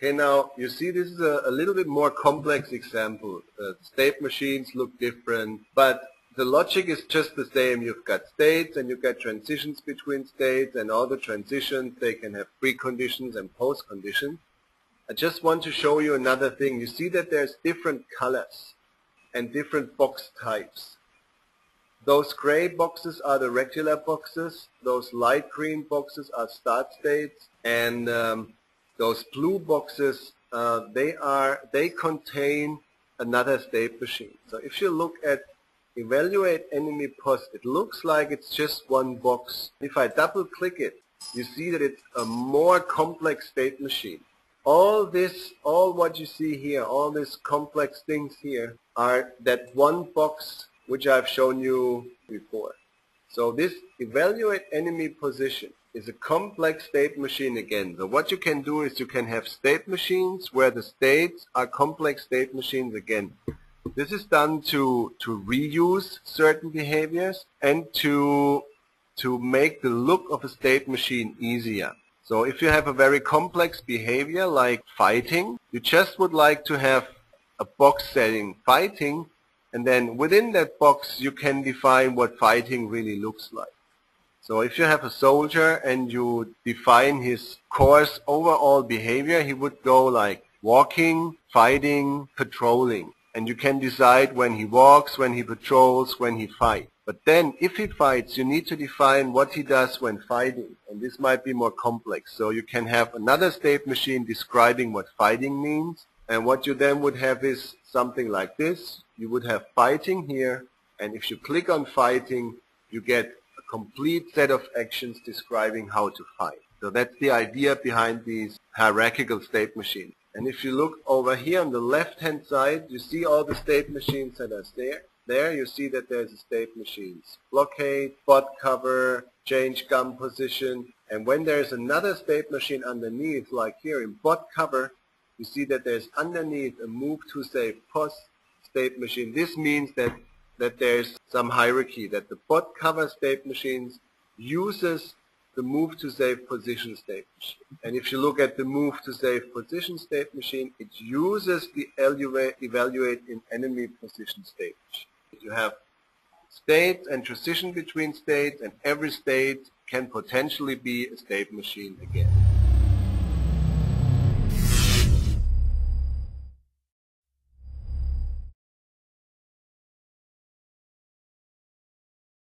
Okay, now you see this is a, a little bit more complex example. Uh, state machines look different, but the logic is just the same. You've got states and you've got transitions between states and all the transitions, they can have preconditions and postconditions. I just want to show you another thing. You see that there's different colors and different box types. Those gray boxes are the regular boxes. Those light green boxes are start states. And um, those blue boxes, uh, they are they contain another state machine. So if you look at evaluate enemy post, it looks like it's just one box. If I double click it, you see that it's a more complex state machine. All this, all what you see here, all these complex things here are that one box which I've shown you before. So this evaluate enemy position is a complex state machine again. So what you can do is you can have state machines where the states are complex state machines again. This is done to, to reuse certain behaviors and to, to make the look of a state machine easier. So if you have a very complex behavior like fighting, you just would like to have a box setting fighting and then within that box you can define what fighting really looks like. So if you have a soldier and you define his coarse overall behavior, he would go like walking, fighting, patrolling. And you can decide when he walks, when he patrols, when he fights. But then if he fights, you need to define what he does when fighting. And this might be more complex. So you can have another state machine describing what fighting means. And what you then would have is something like this. You would have fighting here. And if you click on fighting, you get complete set of actions describing how to fight. So that's the idea behind these hierarchical state machines. And if you look over here on the left hand side, you see all the state machines that are there. There you see that there's a state machines. Blockade, bot cover, change gun position. And when there's another state machine underneath, like here in bot cover, you see that there's underneath a move to save post state machine. This means that that there's some hierarchy, that the bot cover state machines uses the move to save position state machine. And if you look at the move to save position state machine, it uses the evaluate in enemy position state machine. You have states and transition between states, and every state can potentially be a state machine again.